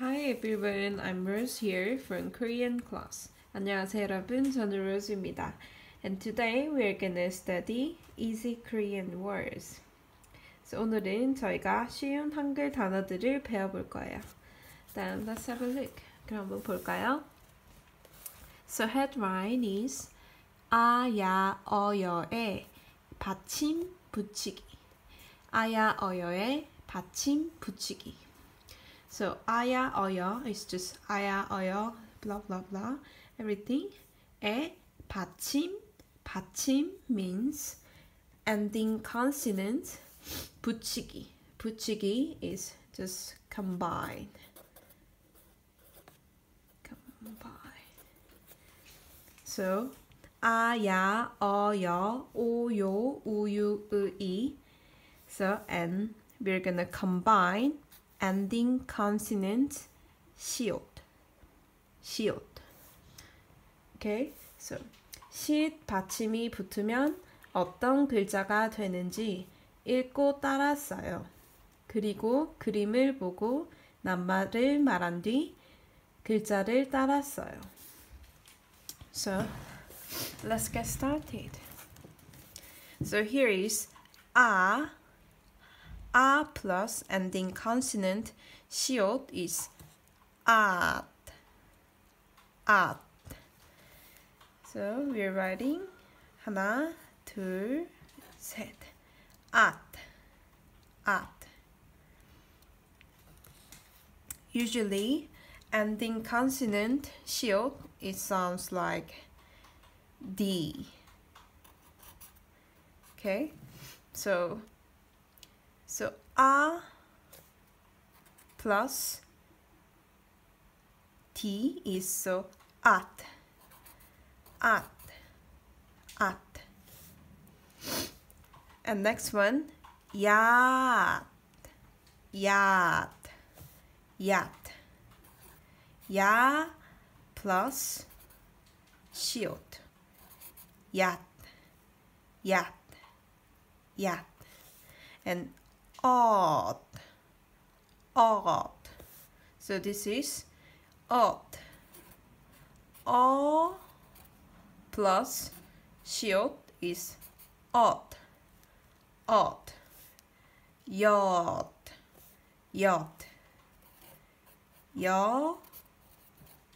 Hi everyone, I'm Rose here from Korean class. 안녕하세요 여러분, 저는 Rose입니다. And today we're gonna study easy Korean words. So 오늘은 저희가 쉬운 한글 단어들을 배워볼 거예요. Then let's have a look. 그럼 한번 볼까요? So headline is 아야 어여의 받침 붙이기. 아야 어여의 받침 붙이기. So 아야 어여 is just 아야 어여 blah blah blah everything. 에 받침 받침 means ending consonant 붙이기. 붙이기 is just combine. Combine. So 아야 어여 오요 우유 으이. So and we're gonna combine ending consonant 시옷. 시옷. Okay, so 시옷 받침이 붙으면 어떤 글자가 되는지 읽고 따랐어요. 그리고 그림을 보고 낱말을 말한 뒤 글자를 따랐어요. So let's get started. So here is a, a plus ending consonant 시옷 is at, at. So we're writing 하나, 둘, 셋. at, at. Usually, ending consonant 시옷 it sounds like D. Okay, so so a plus t is so at. At. At. And next one yat. Yat. Yat. Ya plus 시옷 yat. Yat. Yat. And odd odd so this is odd o plus shield is odd odd yod yod yo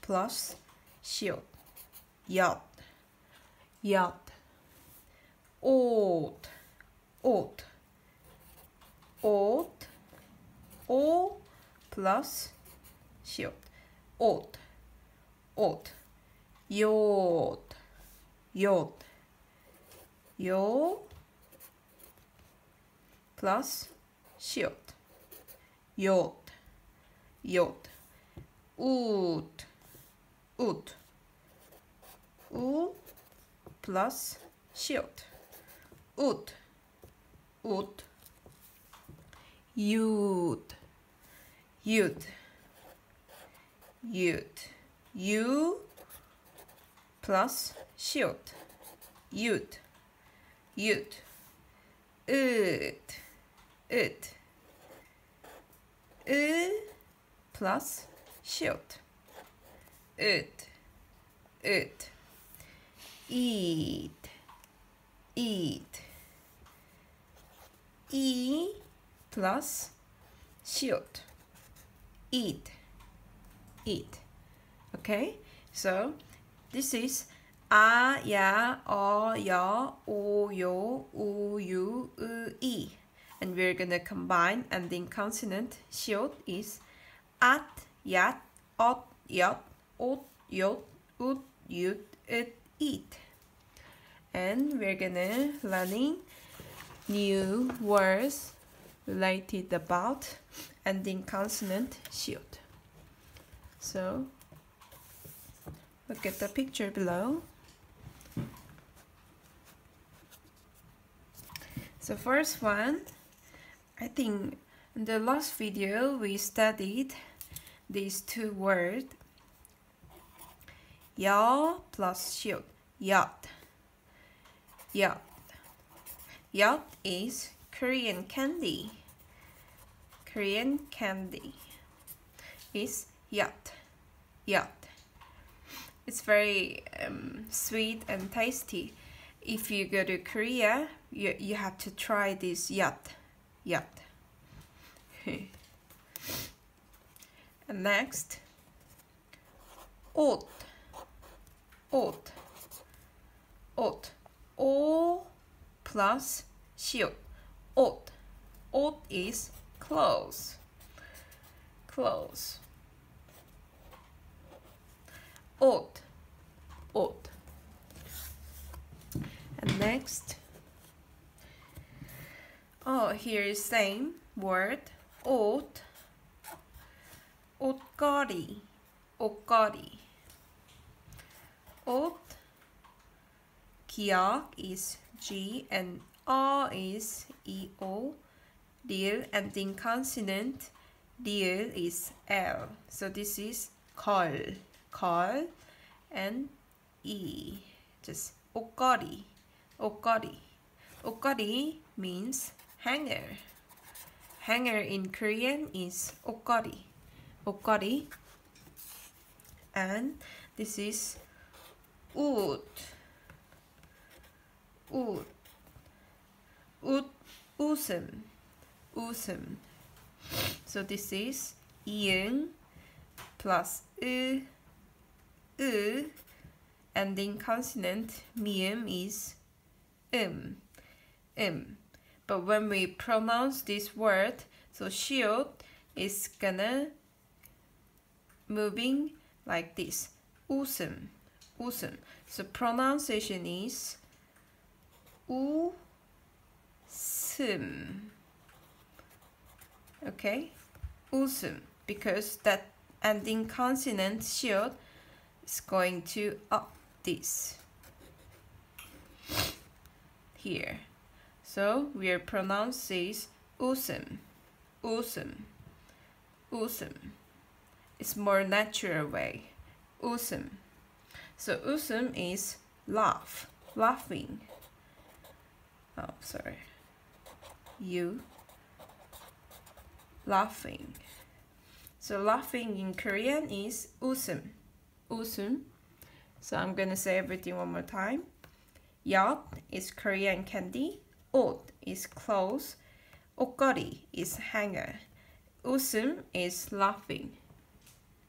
plus shield. Yod yod Odd, odd oat o plus 塩 oat oat よーよーよー plus 塩よーよーうーっうーっうー plus 塩うーっうーっ youth, youth, youth, you plus shoot, youth, youth, it, it, u plus shoot, it, it, eat, eat, e plus shoot eat. Eat. Okay? So this is a ya o ya o yo u u u e and we're gonna combine ending consonant shoot is at yat ot yot ot yot ut yut it eat. And we're gonna learning new words related about ending consonant shield. So look at the picture below. So first one, I think in the last video we studied these two words. Ya plus shield. Yacht. Yacht. Yacht is Korean candy. Korean candy is yat. Yat. It's very um, sweet and tasty. If you go to Korea, you, you have to try this yat. Yat. and next, oat. Oat. Oat. O plus shio old. Old is close. Close. Old. Old. And next. Oh, here is same word. Old. Otgari. Otgari. Ot. Kiak is G and O is EO, deal, and in consonant, deal is L. So this is call, call, and E, just okari, okari, okari means hanger. Hanger in Korean is okari, okari, And this is wood, wood awesome. Awesome. So this is ing plus u, u, and the consonant mium is um, um. But when we pronounce this word, so shield is gonna moving like this. Awesome, awesome. So pronunciation is u awesome okay. Awesome because that ending consonant shield is going to up this. Here. So we are pronounce this awesome awesome awesome it's more natural way. Awesome so awesome is laugh. Laughing. Oh sorry You laughing. So laughing in Korean is 웃음. 웃음. So I'm gonna say everything one more time. Yacht is Korean candy. 옷 is clothes. 옷걸이 is hanger. 웃음 is laughing.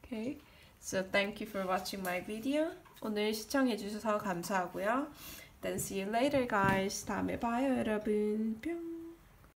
Okay. So thank you for watching my video. 오늘 시청해주셔서 감사하고요. Then see you later guys. 다음에 봐요 여러분. 뿅.